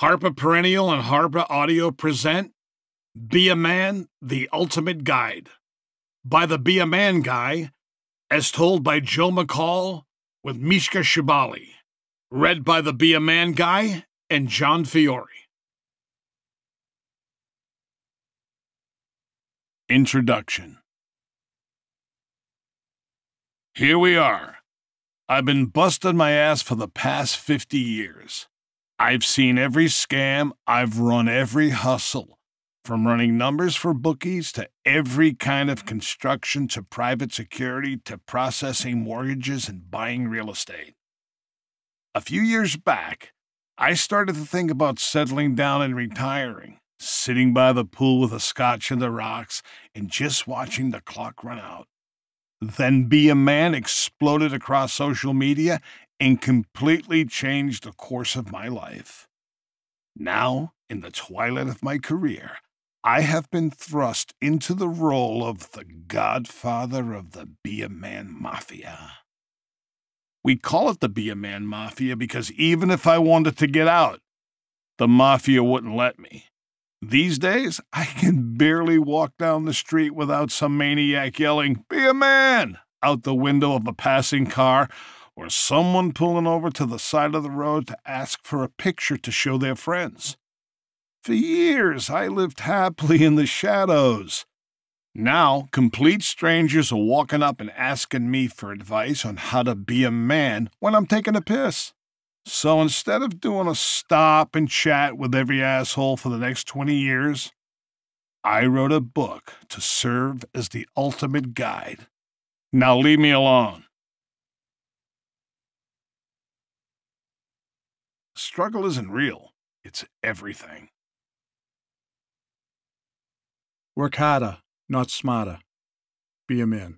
Harper Perennial and HarperAudio present Be a Man, The Ultimate Guide by the Be a Man guy, as told by Joe McCall with Mishka Shubaly. Read by the Be a Man guy and John Fiore. Introduction Here we are. I've been busting my ass for the past 50 years. I've seen every scam, I've run every hustle, from running numbers for bookies to every kind of construction to private security to processing mortgages and buying real estate. A few years back, I started to think about settling down and retiring, sitting by the pool with a scotch and the rocks and just watching the clock run out. Then Be a Man exploded across social media and completely changed the course of my life. Now, in the twilight of my career, I have been thrust into the role of the godfather of the Be a Man Mafia. We call it the Be a Man Mafia because even if I wanted to get out, the Mafia wouldn't let me. These days, I can barely walk down the street without some maniac yelling, Be a man! out the window of a passing car or someone pulling over to the side of the road to ask for a picture to show their friends. For years, I lived happily in the shadows. Now, complete strangers are walking up and asking me for advice on how to be a man when I'm taking a piss. So instead of doing a stop and chat with every asshole for the next 20 years, I wrote a book to serve as the ultimate guide. Now leave me alone. Struggle isn't real, it's everything. Work harder, not smarter. Be a man.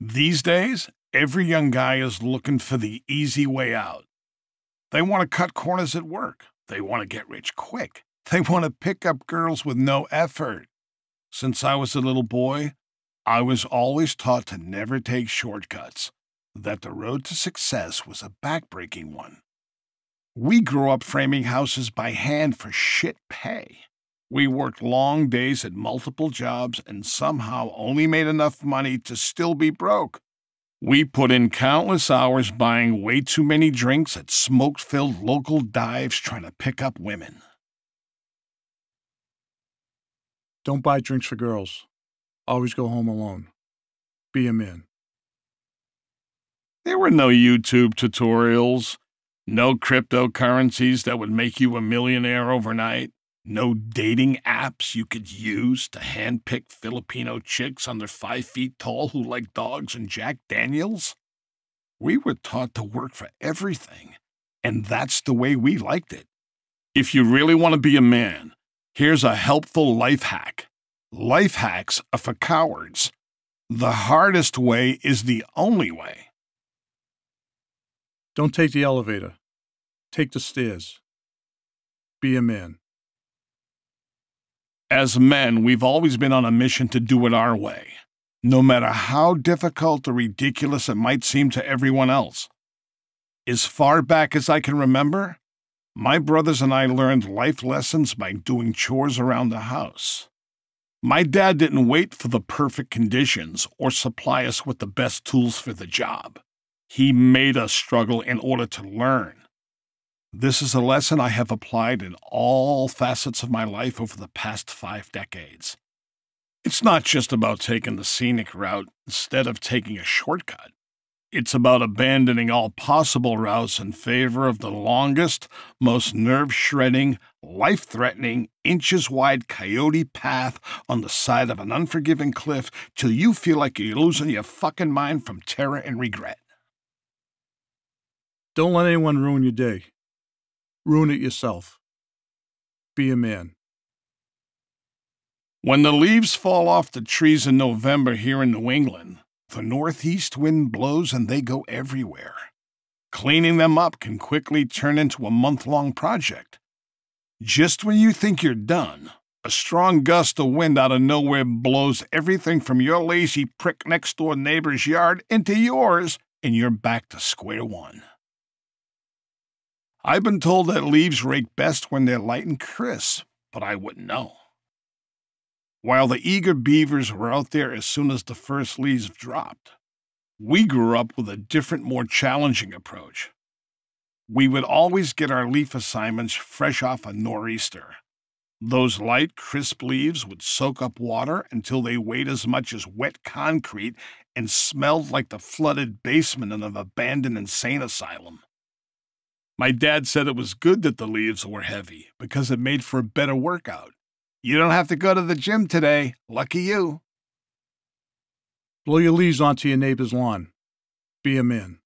These days, every young guy is looking for the easy way out. They want to cut corners at work. They want to get rich quick. They want to pick up girls with no effort. Since I was a little boy, I was always taught to never take shortcuts that the road to success was a backbreaking one. We grew up framing houses by hand for shit pay. We worked long days at multiple jobs and somehow only made enough money to still be broke. We put in countless hours buying way too many drinks at smoke filled local dives trying to pick up women. Don't buy drinks for girls. Always go home alone. Be a man. There were no YouTube tutorials, no cryptocurrencies that would make you a millionaire overnight, no dating apps you could use to handpick Filipino chicks under five feet tall who like dogs and Jack Daniels. We were taught to work for everything, and that's the way we liked it. If you really want to be a man, here's a helpful life hack. Life hacks are for cowards. The hardest way is the only way. Don't take the elevator. Take the stairs. Be a man. As men, we've always been on a mission to do it our way, no matter how difficult or ridiculous it might seem to everyone else. As far back as I can remember, my brothers and I learned life lessons by doing chores around the house. My dad didn't wait for the perfect conditions or supply us with the best tools for the job. He made us struggle in order to learn. This is a lesson I have applied in all facets of my life over the past five decades. It's not just about taking the scenic route instead of taking a shortcut. It's about abandoning all possible routes in favor of the longest, most nerve shredding, life threatening, inches wide coyote path on the side of an unforgiving cliff till you feel like you're losing your fucking mind from terror and regret. Don't let anyone ruin your day. Ruin it yourself. Be a man. When the leaves fall off the trees in November here in New England, the northeast wind blows and they go everywhere. Cleaning them up can quickly turn into a month long project. Just when you think you're done, a strong gust of wind out of nowhere blows everything from your lazy prick next door neighbor's yard into yours, and you're back to square one. I've been told that leaves rake best when they're light and crisp, but I wouldn't know. While the eager beavers were out there as soon as the first leaves dropped, we grew up with a different, more challenging approach. We would always get our leaf assignments fresh off a nor'easter. Those light, crisp leaves would soak up water until they weighed as much as wet concrete and smelled like the flooded basement of an abandoned insane asylum. My dad said it was good that the leaves were heavy because it made for a better workout. You don't have to go to the gym today. Lucky you. Blow your leaves onto your neighbor's lawn. Be a man.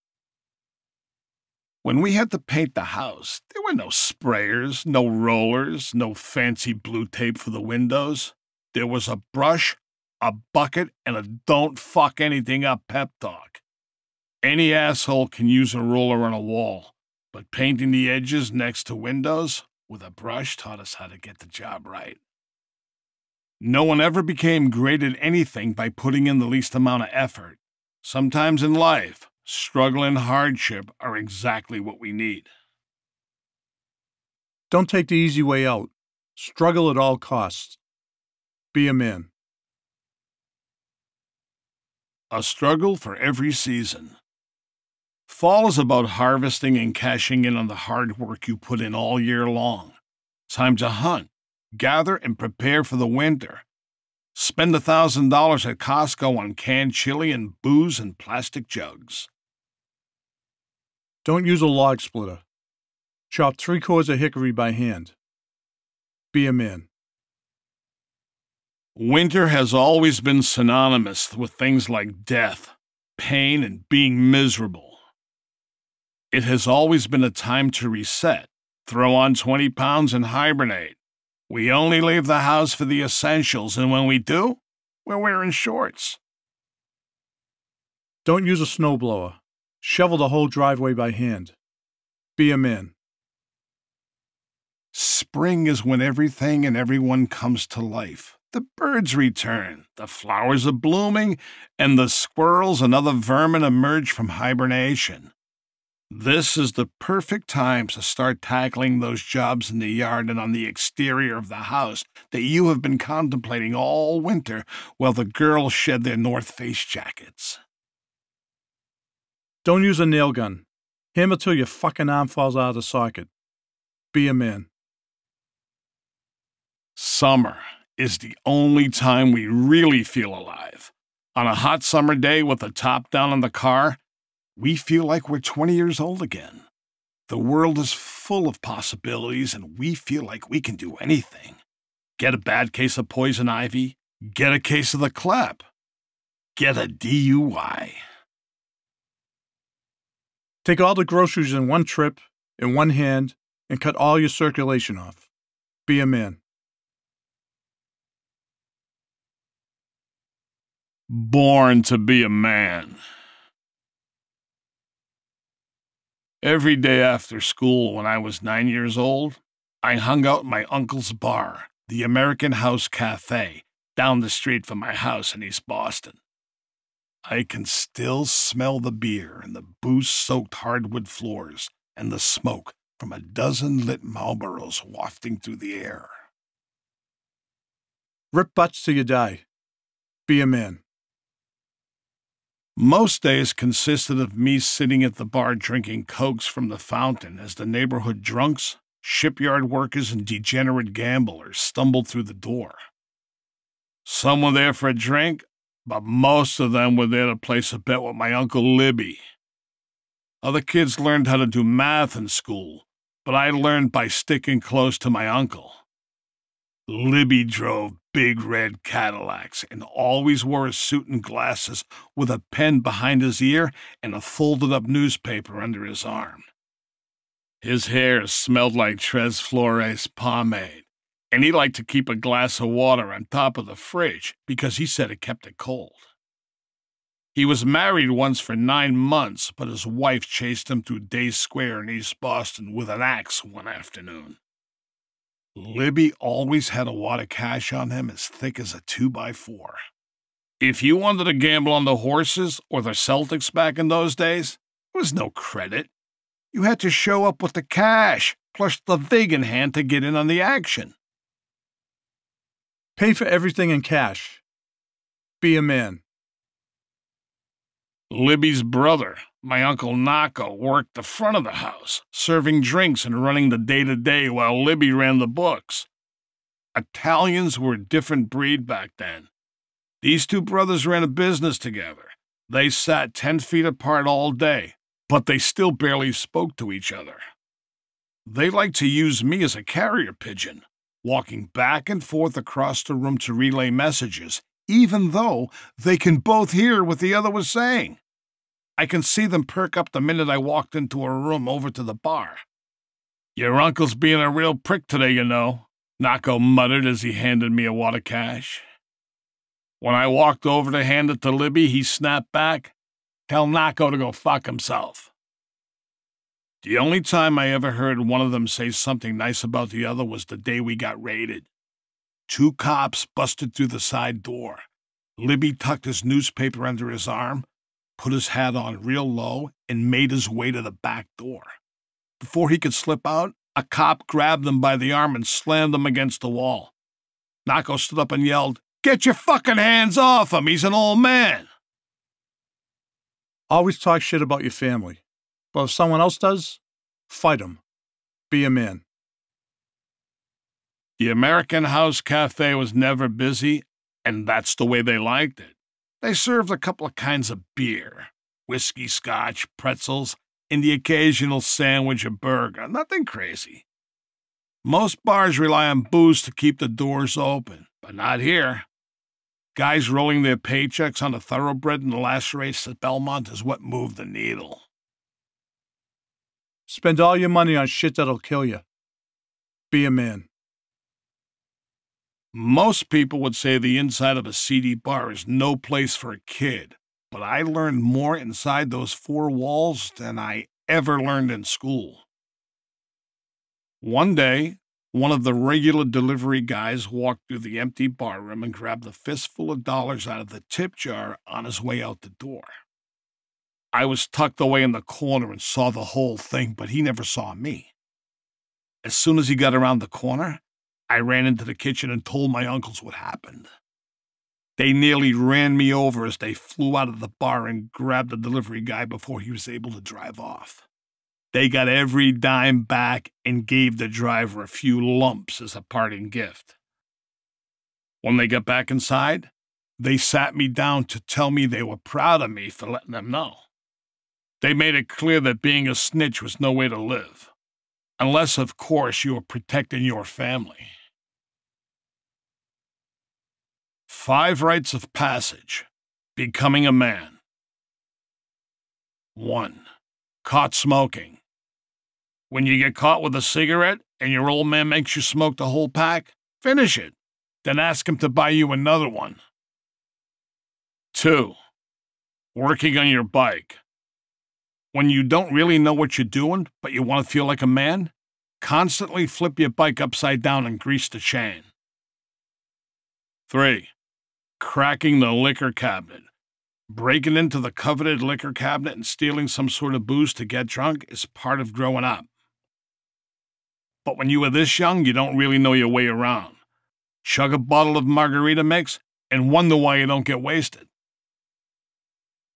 When we had to paint the house, there were no sprayers, no rollers, no fancy blue tape for the windows. There was a brush, a bucket, and a don't fuck anything up pep talk. Any asshole can use a roller on a wall, but painting the edges next to windows with a brush taught us how to get the job right. No one ever became great at anything by putting in the least amount of effort. Sometimes in life, struggle and hardship are exactly what we need. Don't take the easy way out. Struggle at all costs. Be a man. A struggle for every season. Fall is about harvesting and cashing in on the hard work you put in all year long. Time to hunt, gather, and prepare for the winter. Spend a $1,000 at Costco on canned chili and booze and plastic jugs. Don't use a log splitter. Chop three cords of hickory by hand. Be a man. Winter has always been synonymous with things like death, pain, and being miserable. It has always been a time to reset, throw on 20 pounds, and hibernate. We only leave the house for the essentials, and when we do, we're wearing shorts. Don't use a snowblower. Shovel the whole driveway by hand. Be a man. Spring is when everything and everyone comes to life. The birds return, the flowers are blooming, and the squirrels and other vermin emerge from hibernation. This is the perfect time to start tackling those jobs in the yard and on the exterior of the house that you have been contemplating all winter while the girls shed their North Face jackets. Don't use a nail gun. Hammer till your fucking arm falls out of the socket. Be a man. Summer is the only time we really feel alive. On a hot summer day with the top down on the car, we feel like we're 20 years old again. The world is full of possibilities, and we feel like we can do anything. Get a bad case of poison ivy, get a case of the clap, get a DUI. Take all the groceries in one trip, in one hand, and cut all your circulation off. Be a man. Born to be a man. Every day after school when I was nine years old, I hung out in my uncle's bar, the American House Cafe, down the street from my house in East Boston. I can still smell the beer and the booze soaked hardwood floors and the smoke from a dozen lit Marlboros wafting through the air. Rip butts till you die. Be a man. Most days consisted of me sitting at the bar drinking cokes from the fountain as the neighborhood drunks, shipyard workers, and degenerate gamblers stumbled through the door. Some were there for a drink, but most of them were there to place a bet with my Uncle Libby. Other kids learned how to do math in school, but I learned by sticking close to my uncle. Libby drove big red Cadillacs and always wore a suit and glasses with a pen behind his ear and a folded up newspaper under his arm. His hair smelled like Tres Flores pomade, and he liked to keep a glass of water on top of the fridge because he said it kept it cold. He was married once for nine months, but his wife chased him through Day Square in East Boston with an axe one afternoon. Libby always had a wad of cash on him as thick as a two by four. If you wanted to gamble on the horses or the Celtics back in those days, there was no credit. you had to show up with the cash, plus the vig in hand to get in on the action. Pay for everything in cash. Be a man. Libby's brother, my Uncle Naco, worked the front of the house, serving drinks and running the day to day while Libby ran the books. Italians were a different breed back then. These two brothers ran a business together. They sat 10 feet apart all day, but they still barely spoke to each other. They liked to use me as a carrier pigeon, walking back and forth across the room to relay messages, even though they can both hear what the other was saying. I can see them perk up the minute I walked into a room over to the bar. Your uncle's being a real prick today, you know, Naco muttered as he handed me a wad of cash. When I walked over to hand it to Libby, he snapped back, Tell Naco to go fuck himself. The only time I ever heard one of them say something nice about the other was the day we got raided. Two cops busted through the side door. Libby tucked his newspaper under his arm, put his hat on real low, and made his way to the back door. Before he could slip out, a cop grabbed him by the arm and slammed him against the wall. Naco stood up and yelled, Get your fucking hands off him! He's an old man! Always talk shit about your family. But if someone else does, fight 'em. Be a man. The American House Cafe was never busy, and that's the way they liked it. They served a couple of kinds of beer whiskey, scotch, pretzels, and the occasional sandwich or burger. Nothing crazy. Most bars rely on booze to keep the doors open, but not here. Guys rolling their paychecks on a thoroughbred in the last race at Belmont is what moved the needle. Spend all your money on shit that'll kill you. Be a man. Most people would say the inside of a seedy bar is no place for a kid, but I learned more inside those four walls than I ever learned in school. One day, one of the regular delivery guys walked through the empty barroom and grabbed a fistful of dollars out of the tip jar on his way out the door. I was tucked away in the corner and saw the whole thing, but he never saw me. As soon as he got around the corner, I ran into the kitchen and told my uncles what happened. They nearly ran me over as they flew out of the bar and grabbed the delivery guy before he was able to drive off. They got every dime back and gave the driver a few lumps as a parting gift. When they got back inside, they sat me down to tell me they were proud of me for letting them know. They made it clear that being a snitch was no way to live, unless, of course, you are protecting your family. Five rites of passage. Becoming a man. 1. Caught smoking. When you get caught with a cigarette and your old man makes you smoke the whole pack, finish it. Then ask him to buy you another one. 2. Working on your bike. When you don't really know what you're doing, but you want to feel like a man, constantly flip your bike upside down and grease the chain. 3 cracking the liquor cabinet. Breaking into the coveted liquor cabinet and stealing some sort of booze to get drunk is part of growing up. But when you were this young, you don't really know your way around. Chug a bottle of margarita mix and wonder why you don't get wasted.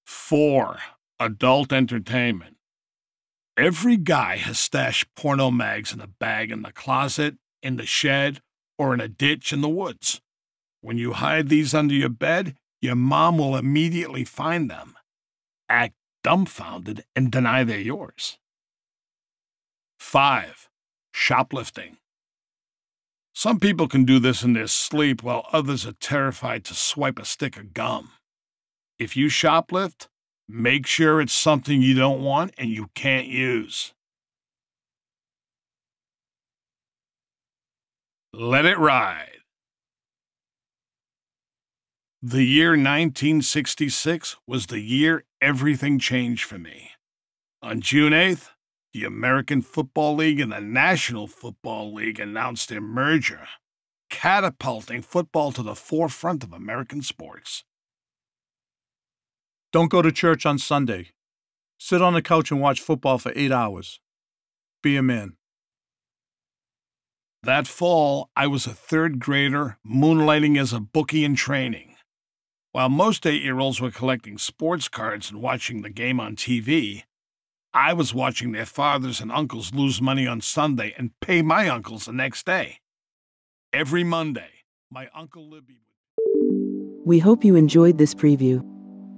4. Adult entertainment. Every guy has stashed porno mags in a bag in the closet, in the shed, or in a ditch in the woods. When you hide these under your bed, your mom will immediately find them. Act dumbfounded and deny they're yours. 5. Shoplifting. Some people can do this in their sleep while others are terrified to swipe a stick of gum. If you shoplift, make sure it's something you don't want and you can't use. Let it ride. The year 1966 was the year everything changed for me. On June 8th, the American Football League and the National Football League announced their merger, catapulting football to the forefront of American sports. Don't go to church on Sunday. Sit on the couch and watch football for eight hours. Be a man. That fall, I was a third grader moonlighting as a bookie in training. While most eight year olds were collecting sports cards and watching the game on TV, I was watching their fathers and uncles lose money on Sunday and pay my uncles the next day. Every Monday, my Uncle Libby would. We hope you enjoyed this preview.